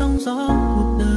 sóng gió cuộc đời.